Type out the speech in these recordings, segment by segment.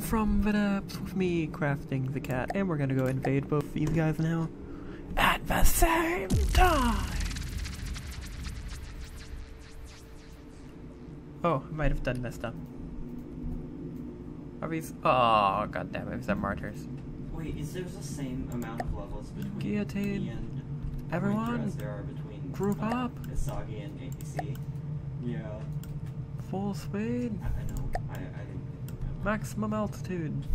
From the Depths with me, Crafting the Cat, and we're gonna go invade both these guys now at the same time. Oh, I might have done messed up. Are these? Oh, god damn it! Is that martyrs? Wait, is there the same amount of levels between Guillotine. me and Everyone, as there are between group uh, up. Isagi and APC? Yeah, full speed, I, I know. I, I didn't. Maximum altitude.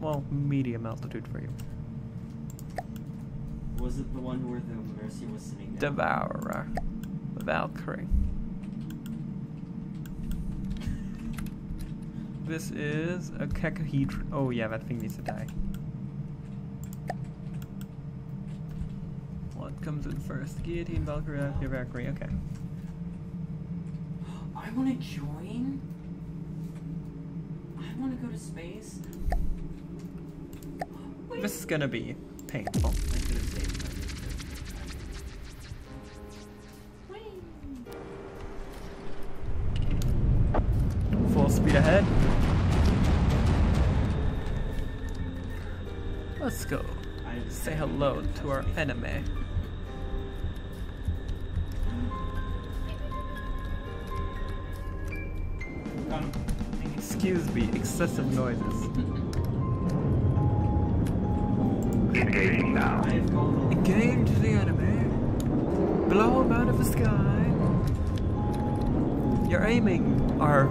Well, medium altitude for you. Was it the one where the Mercy was sitting down? Devourer, Valkyrie. This is a Kekahedron. Oh yeah, that thing needs to die. What comes in first? Guillotine, Valkyrie, Valkyrie, Valkyrie. Okay. I want to join. Want to go to space. Wait. This is gonna be painful. I could have saved my Full speed ahead. Let's go. I Say hello to our enemy. Excessive noises. Engaging now. I have called the Engage the enemy. Blow him out of the sky. You're aiming are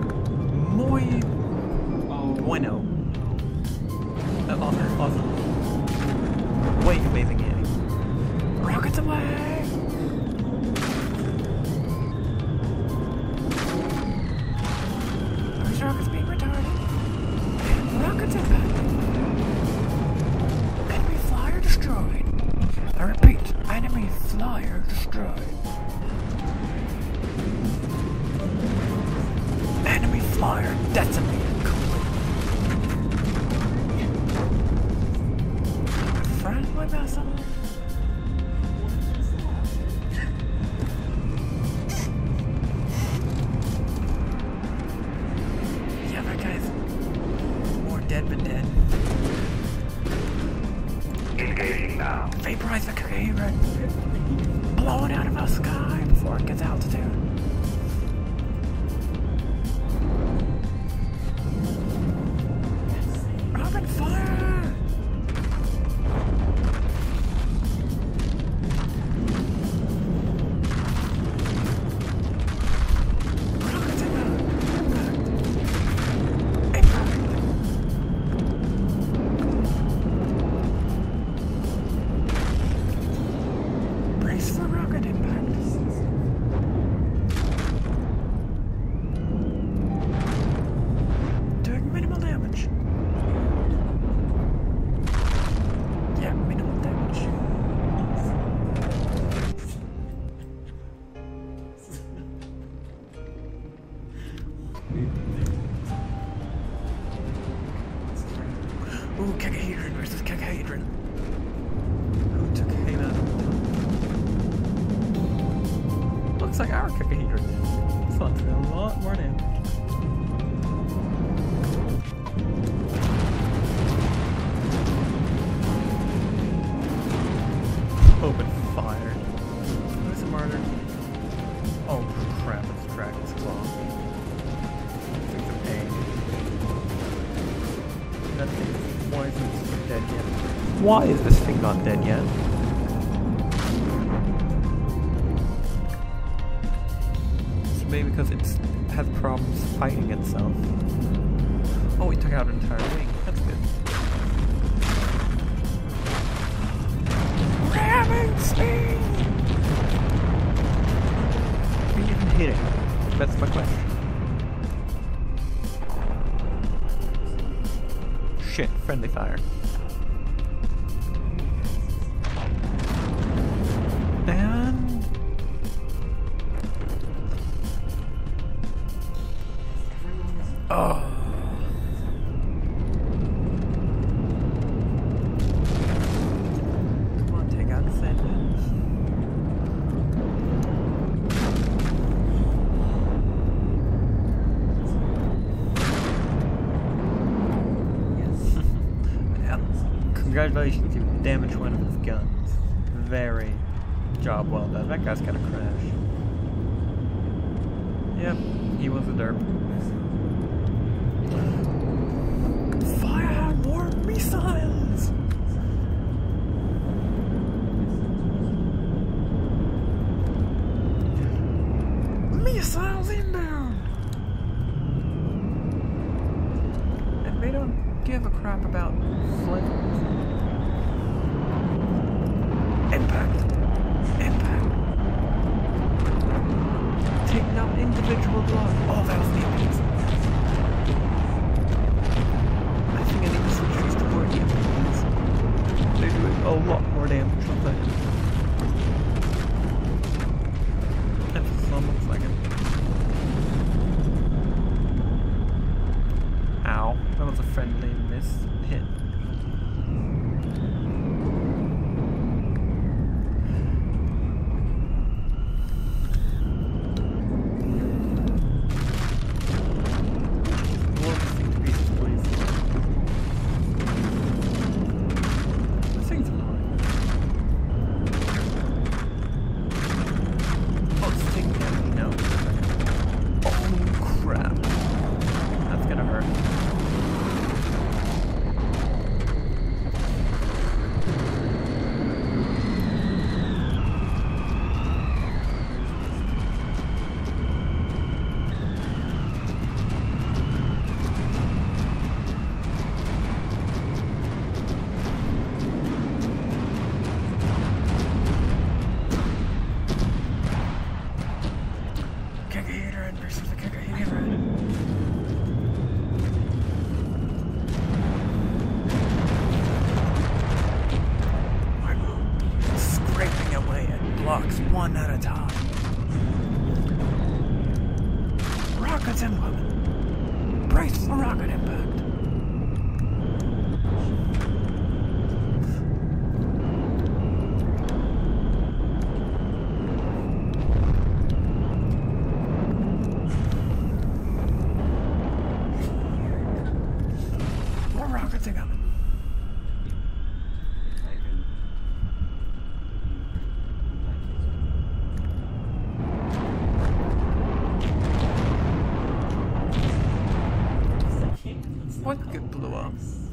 flyer decimated completely. Looks like our Kekahedron. This one's a lot more damage. Congratulations, you damaged one of his guns. Very job well done. That guy's gonna crash. Yep, he was a derp. Fire more missiles! What could blow up.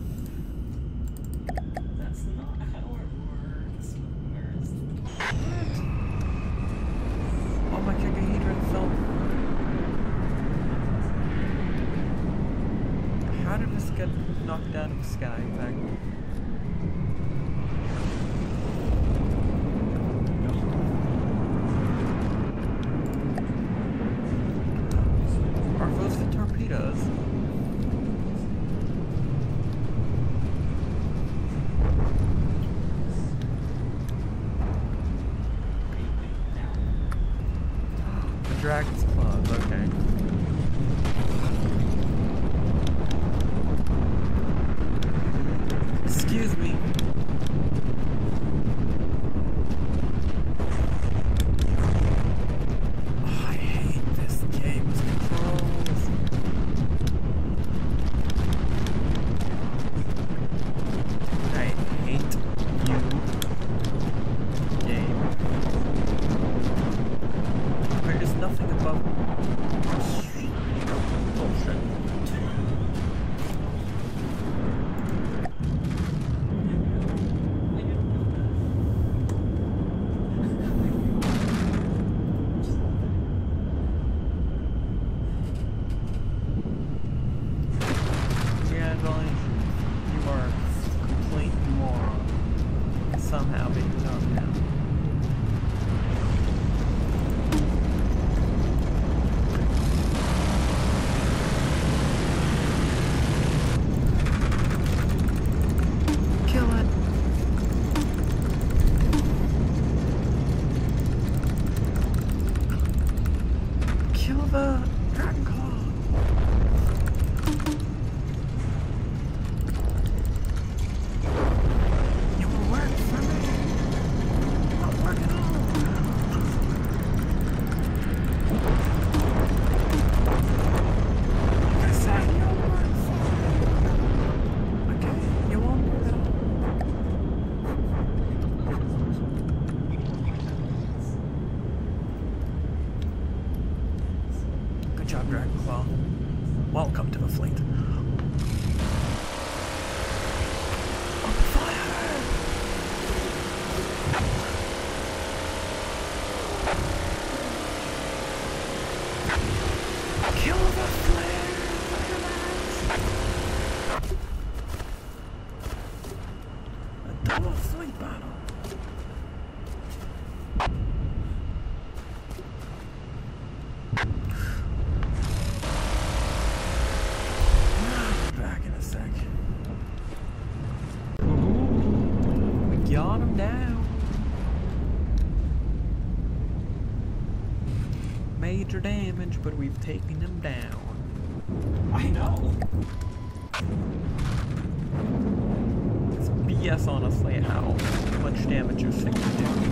but we've taken them down. I know. It's BS, honestly, how much damage your signal do.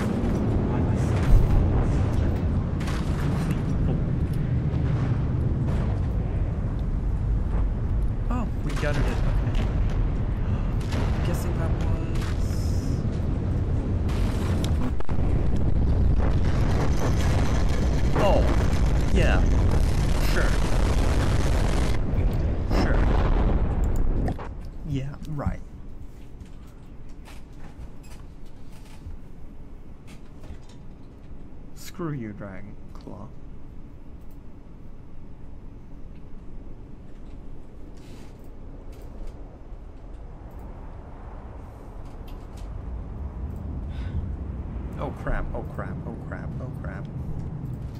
Oh crap, oh crap, oh crap, oh crap.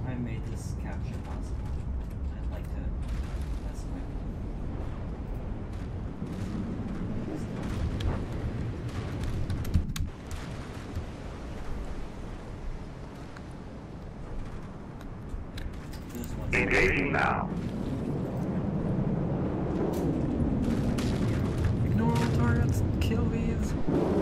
I made this capture possible. I'd like to. Engaging now. Ignore all targets, kill these.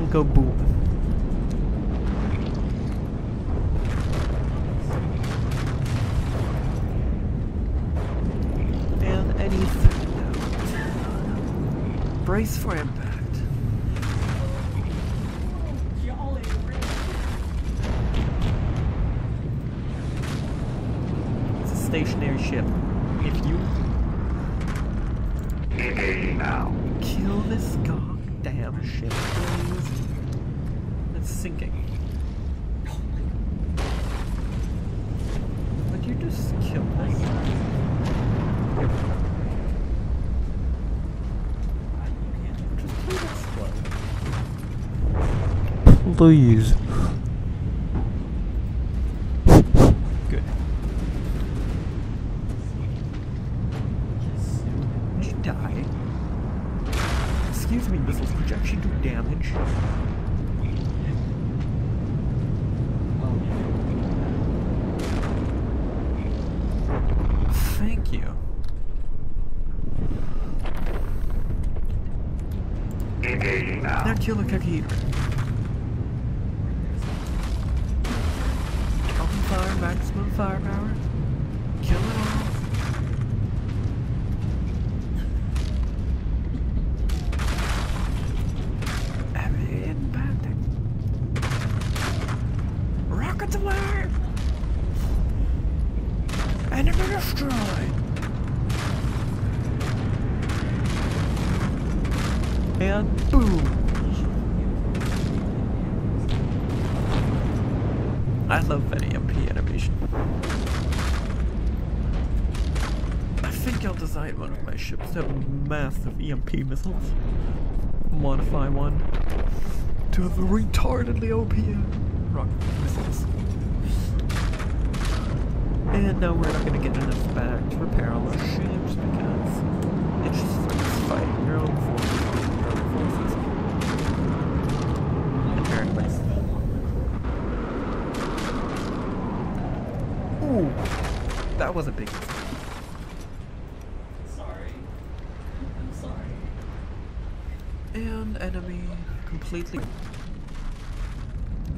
and go boom. And. Brace for impact. sinking. Oh Would you just kill us? Please. Destroyed! And boom! I love that EMP animation. I think I'll design one of my ships to have massive EMP missiles. Modify one to have retardedly OP rocket missiles. And no, we're not gonna get enough back to repair all our ships because it's just fighting your own forces, your own forces. Apparently. Ooh, that was a big mistake. Sorry. I'm sorry. And enemy completely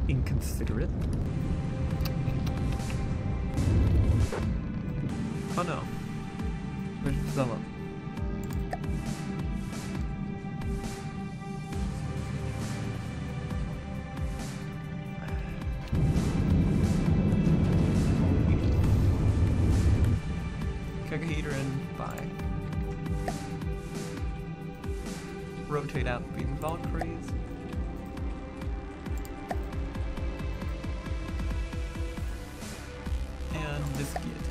inconsiderate. Oh no. Where's Zella? Kakahedra in bye. Rotate out these Valkyries. And this guillotine.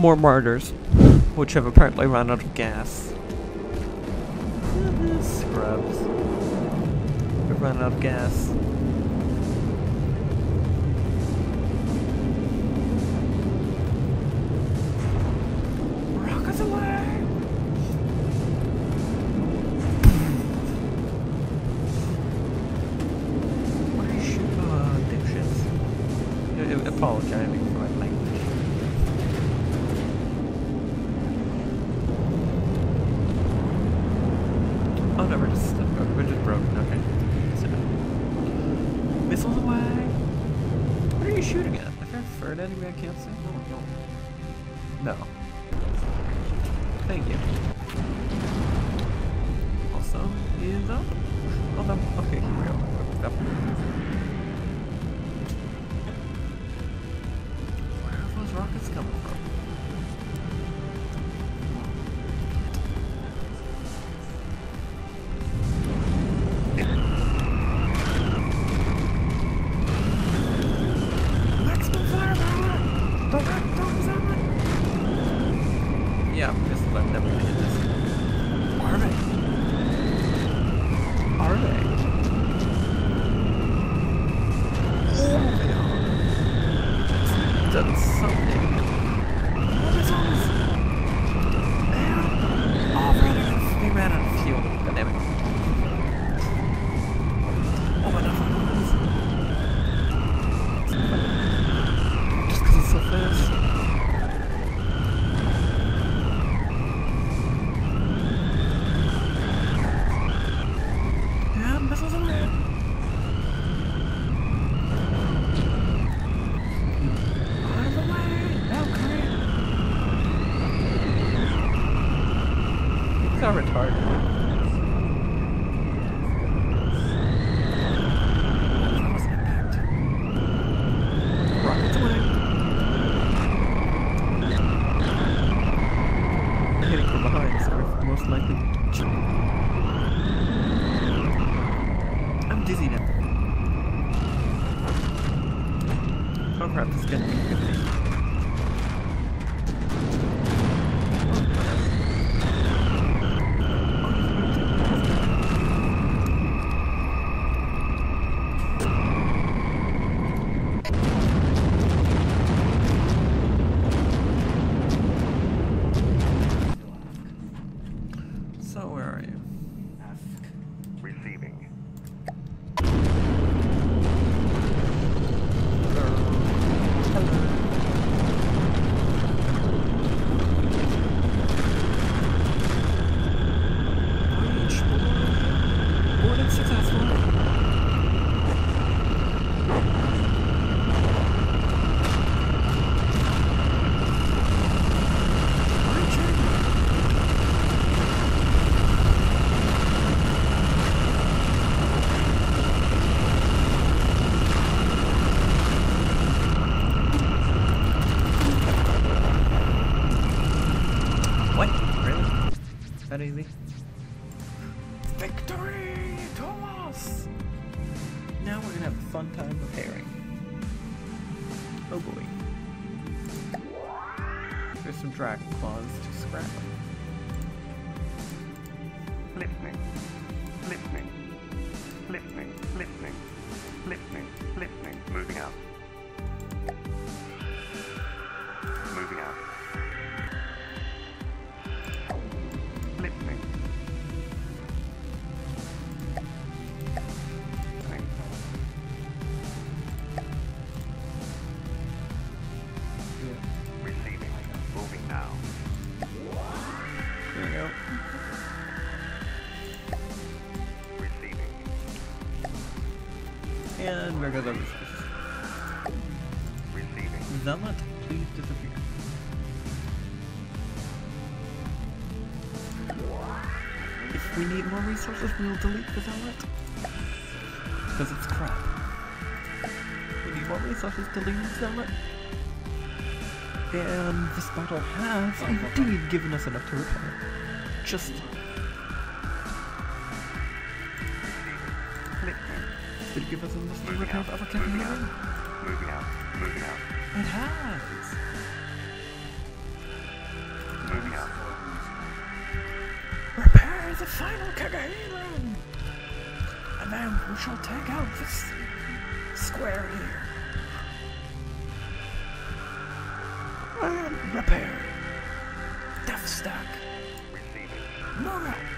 More martyrs, which have apparently run out of gas. Scrubs. We've run out of gas. You shooting at? Is there a third enemy I can't see? No. No. Thank you. Also, is up. Oh, no. Okay, here we go. Up. not retarded. tardes. this and you'll delete? Because it's crap. We need more resources to leave the outlet. And um, this bottle has indeed given us enough to repair. Just... Did it give us enough to repair the other Moving moving out, moving out. It has! the final Kagahiran. And then we shall take out this square here. And repair. Deathstack. Receiving.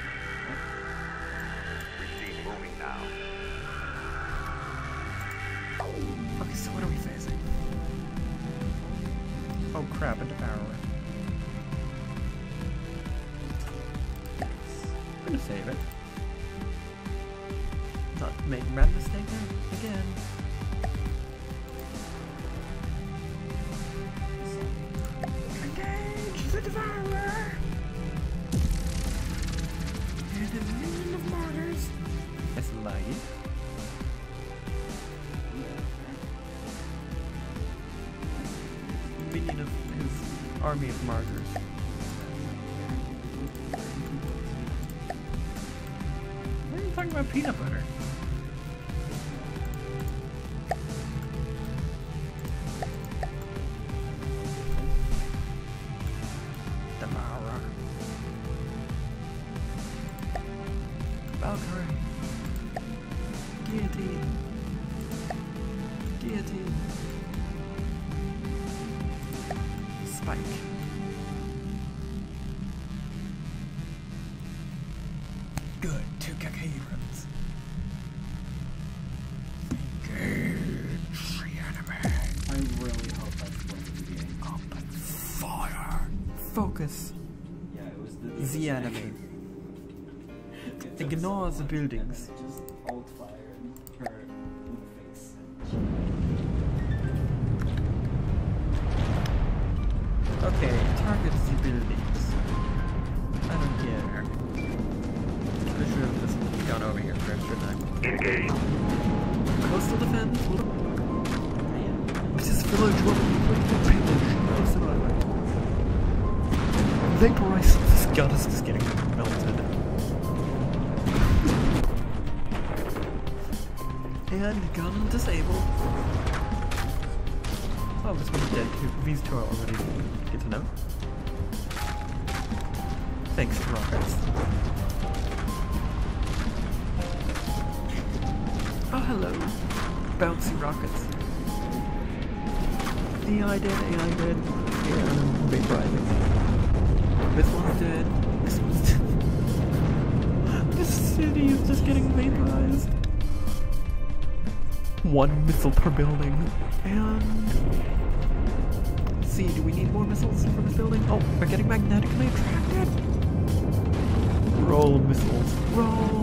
ignore the buildings. These two are already good to know. Thanks to rockets. Oh, hello. Bouncy rockets. AI dead, AI dead. Yeah, vaporizing. This one's dead. This one's dead. this city is just getting vaporized. One missile per building. And... See, do we need more missiles from this building? Oh, we're getting magnetically attracted. Roll missiles. Roll!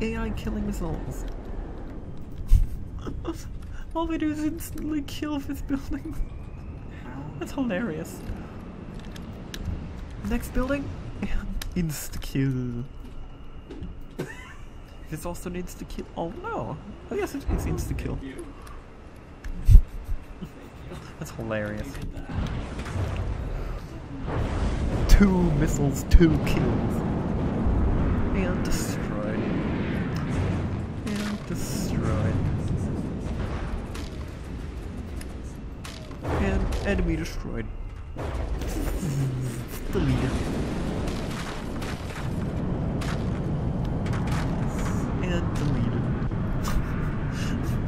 AI killing missiles. All they do is instantly kill this building. That's hilarious. Next building, insta kill. This also needs to kill. Oh no! Oh yes, it needs insta kill. That's hilarious. Two missiles, two kills. And enemy destroyed. Deleted. And deleted.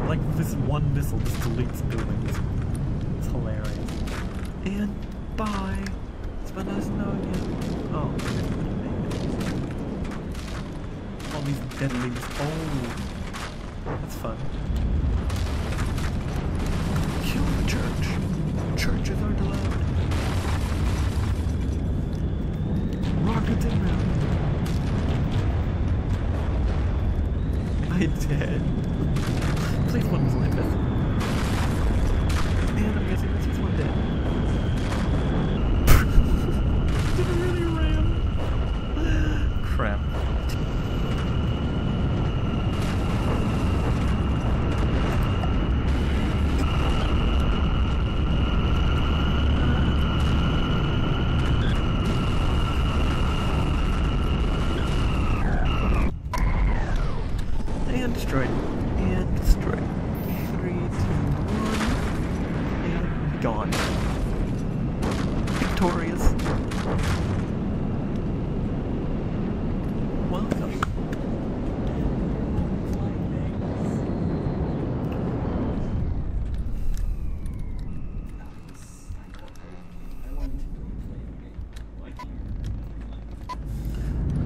like this one missile just deletes buildings. It's hilarious. And bye. But let us know again. Oh. All these deadly mis- Oh, that's fun. Kill the church. Churches aren't allowed. Rockets inbound. I did. Please one was like this. And I'm guessing this is one dead. Did it really ram? Crap. And destroyed. And destroyed. Three, two, one. And gone. Victorious. Welcome. I wanted to go play the game. Like you.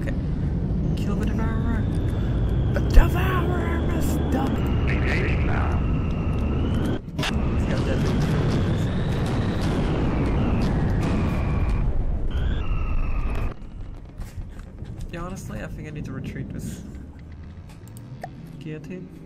Okay. Kill the devourer. The devourer must die. I think I need to retreat with guillotine. It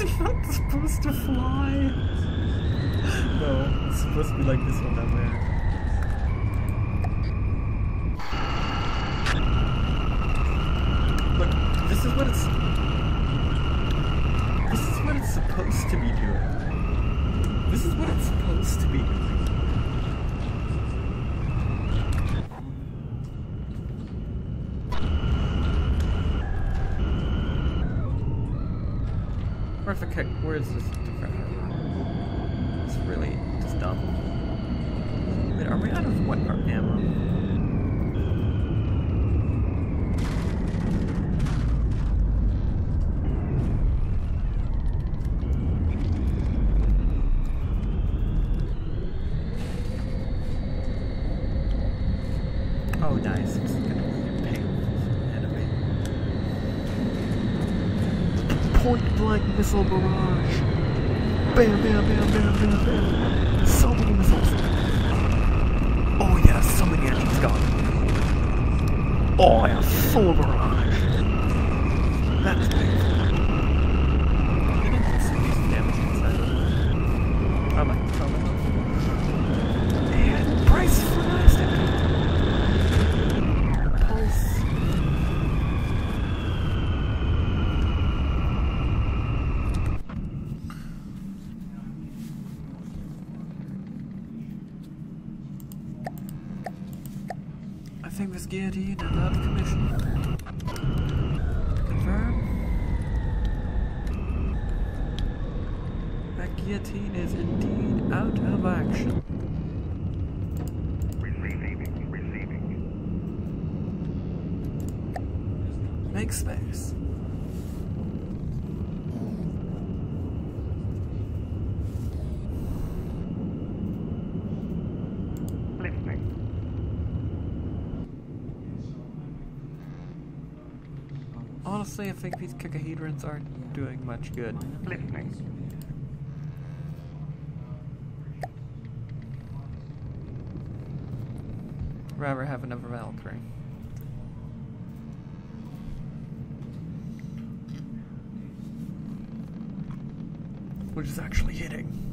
it's not supposed to fly. No, it's supposed to be like this one down there. Look, this is what it's. This is what it's supposed to be doing. This is what it's supposed to be doing. Where's the? Where's this different? It's really just dumb. Are we out of what our ammo? Oh, nice. It's gonna be a painful enemy. Point blank missile barrage. Bam, bam, bam, bam, bam, bam. So many missiles. Oh yeah, so many engines gone. Oh yeah, full barrage. That is painful. Did I see these? Oh my, oh my. And price for plastic. Pulse. I think this guillotine is out of commission. Confirm. That guillotine is indeed out of action. Receiving. Receiving. Make space. Listening. Honestly, I think these kikahedrons aren't doing much good. Rather have another Valkyrie. Which is actually hitting.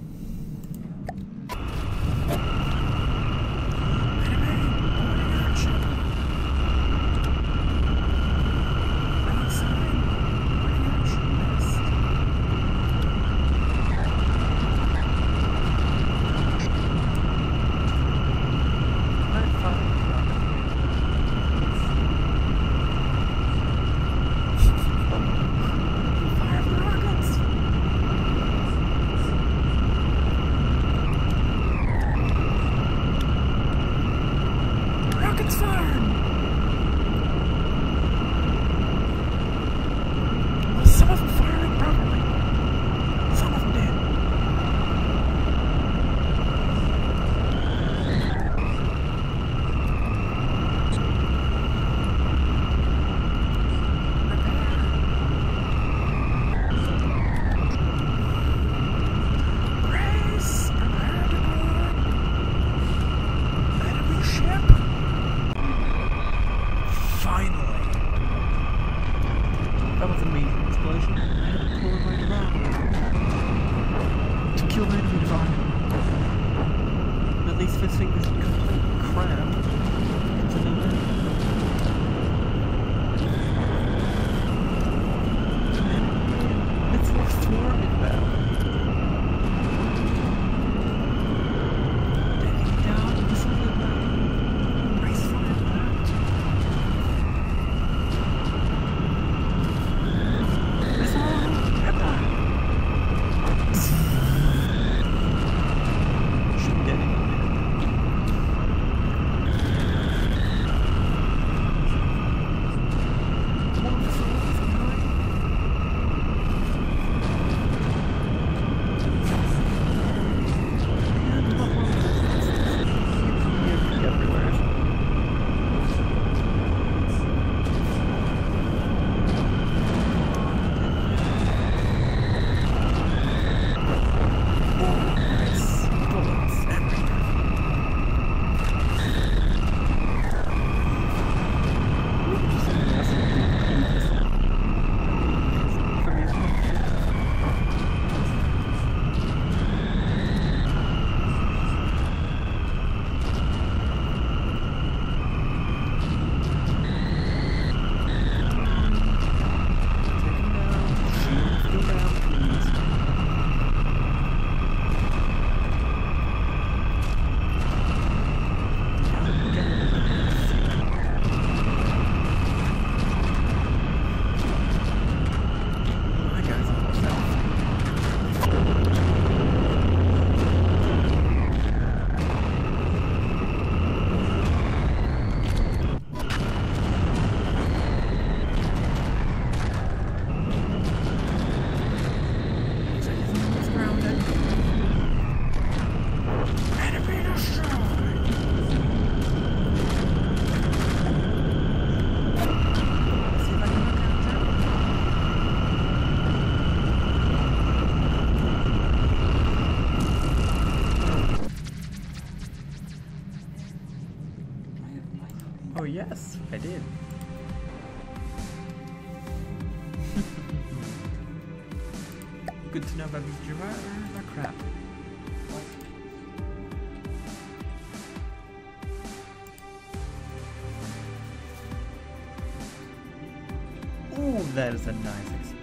That is a nice,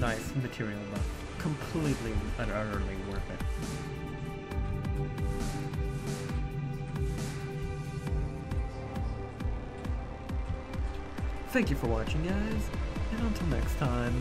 nice material buff. Completely and utterly worth it. Thank you for watching, guys, and until next time.